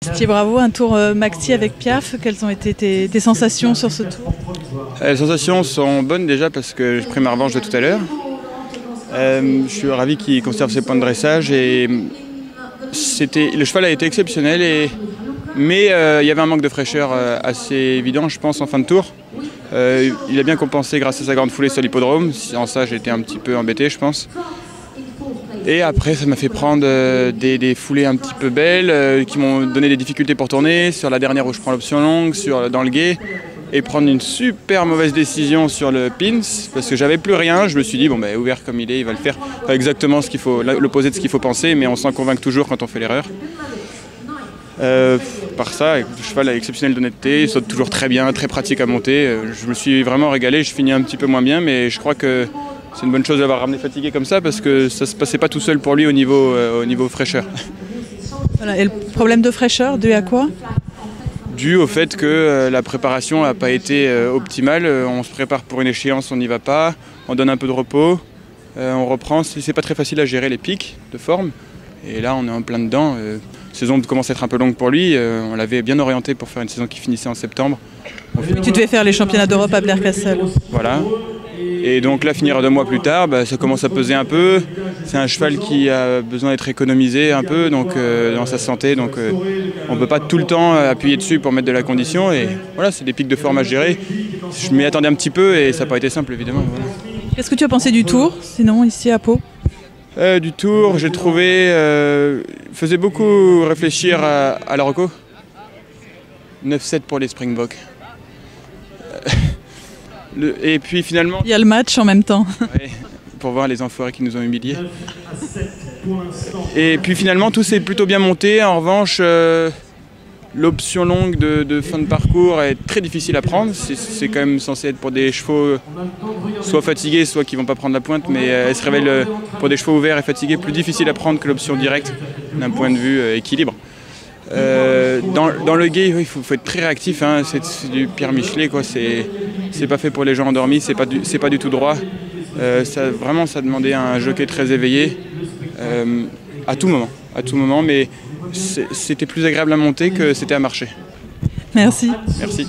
Petit bravo, un tour euh, maxi avec Piaf. Quelles ont été tes, sensations sur ce tour Euh, Les sensations sont bonnes déjà parce que j'ai pris ma revanche de tout à l'heure. Euh, je suis ravi qu'il conserve ses points de dressage et c'était le cheval a été exceptionnel mais il y avait un manque de fraîcheur assez évident je pense en fin de tour. Il a bien compensé grâce à sa grande foulée sur l'hippodrome. Sans ça j'étais un petit peu embêté je pense. Et après ça m'a fait prendre euh, des, foulées un petit peu belles euh, qui m'ont donné des difficultés pour tourner. Sur la dernière où je prends l'option longue, sur, dans le guet et prendre une super mauvaise décision sur le pins parce que j'avais plus rien. Je me suis dit, bon, ben ouvert comme il est, il va le faire exactement ce qu'il faut, l'opposé de ce qu'il faut penser, mais on s'en convainc toujours quand on fait l'erreur. Euh, par ça, le cheval a exceptionnelle d'honnêteté, il saute toujours très bien, très pratique à monter. Je me suis vraiment régalé, je finis un petit peu moins bien, mais je crois que c'est une bonne chose d'avoir ramené fatigué comme ça parce que ça se passait pas tout seul pour lui au niveau, euh, au niveau fraîcheur. Voilà, Et le problème de fraîcheur, dû à quoi? Dû au fait que euh, la préparation n'a pas été euh, optimale. Euh, on se prépare pour une échéance, on n'y va pas, on donne un peu de repos, on reprend. C'est pas très facile à gérer les pics de forme. Et là, on est en plein dedans. Euh, saison commence à être un peu longue pour lui. On l'avait bien orienté pour faire une saison qui finissait en septembre. Tu devais faire les championnats d'Europe à Blair Castle. Voilà. Et donc là, finir deux mois plus tard, bah, ça commence à peser un peu. C'est un cheval qui a besoin d'être économisé un peu donc, euh, dans sa santé. Donc euh, on ne peut pas tout le temps euh, appuyer dessus pour mettre de la condition. Et voilà, c'est des pics de forme à gérer. Je m'y attendais un petit peu et ça n'a pas été simple évidemment. voilà. Qu'est-ce que tu as pensé du tour, sinon, ici à Pau? Euh, du tour, j'ai trouvé. Faisait beaucoup réfléchir à, à la Rocco. 9-7 pour les Springboks. Le- et puis finalement. Il y a le match en même temps. Ouais, pour voir les enfoirés qui nous ont humiliés. Et puis finalement, tout s'est plutôt bien monté. En revanche, euh, l'option longue de, de fin de parcours est très difficile à prendre. C'est- quand même censé être pour des chevaux euh, soit fatigués, soit qui vont pas prendre la pointe, mais euh, elle se révèle euh, pour des chevaux ouverts et fatigués plus difficile à prendre que l'option directe d'un point de vue équilibre. Euh, dans, dans le oui, il faut, faut être très réactif. hein. C'est du Pierre Michelet, quoi. C'est pas fait pour les gens endormis. C'est pas du, c'est pas du tout droit. Euh, ça, vraiment, ça demandait un jockey très éveillé euh, à tout moment, à tout moment. Mais c'était plus agréable à monter que c'était à marcher. Merci. Merci.